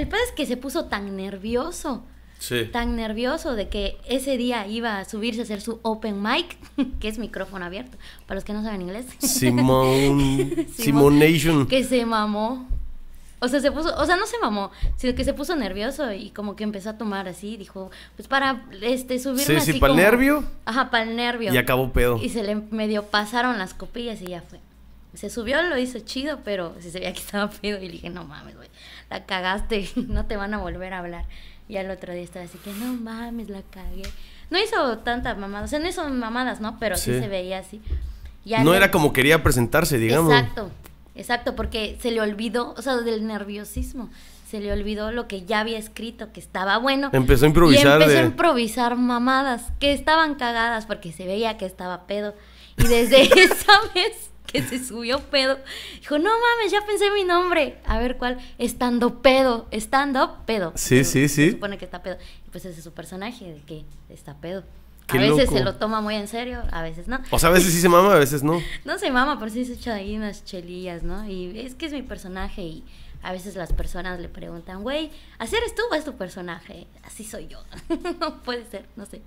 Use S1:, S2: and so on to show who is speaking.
S1: el pedo es que se puso tan nervioso.
S2: Sí.
S1: Tan nervioso de que ese día iba a subirse a hacer su open mic, que es micrófono abierto, para los que no saben inglés.
S2: Simón.
S1: Simón.
S2: Simonation.
S1: que se mamó. O sea, se puso, o sea, no se mamó, sino que se puso nervioso y como que empezó a tomar así, dijo, pues para este subirme
S2: Sí,
S1: así
S2: sí, pa'l
S1: como-
S2: nervio.
S1: Ajá, para el nervio.
S2: Y acabó pedo.
S1: Y se le medio pasaron las copillas y ya fue. Se subió, lo hizo chido, pero sí se veía que estaba pedo y le dije, no mames, güey, la cagaste, no te van a volver a hablar. Y al otro día estaba así que, no mames, la cagué. No hizo tanta mamada, o sea, no hizo mamadas, ¿no? Pero sí,
S2: Sí.
S1: se veía así.
S2: No
S1: le-
S2: era como quería presentarse, digamos.
S1: Exacto, exacto, porque se le olvidó, o sea, del nerviosismo, se le olvidó lo que ya había escrito, que estaba bueno.
S2: Empezó a improvisar
S1: Y empezó
S2: de-
S1: a improvisar mamadas, que estaban cagadas porque se veía que estaba pedo. Y desde esa vez que se subió pedo, dijo, no mames, ya pensé mi nombre. A ver cuál, estando pedo, estando pedo.
S2: Sí, sí, sí.
S1: Se supone que está pedo. Pues ese es su personaje, de que está pedo.
S2: Qué
S1: a veces
S2: loco.
S1: se lo toma muy en serio, a veces no.
S2: O sea, a veces sí se mama, a veces no.
S1: No se mama, pero sí se echa ahí unas chelillas, ¿no? Y es que es mi personaje y a veces las personas le preguntan, güey, ¿así eres tú o es tu personaje? Así soy yo. no puede ser, no sé.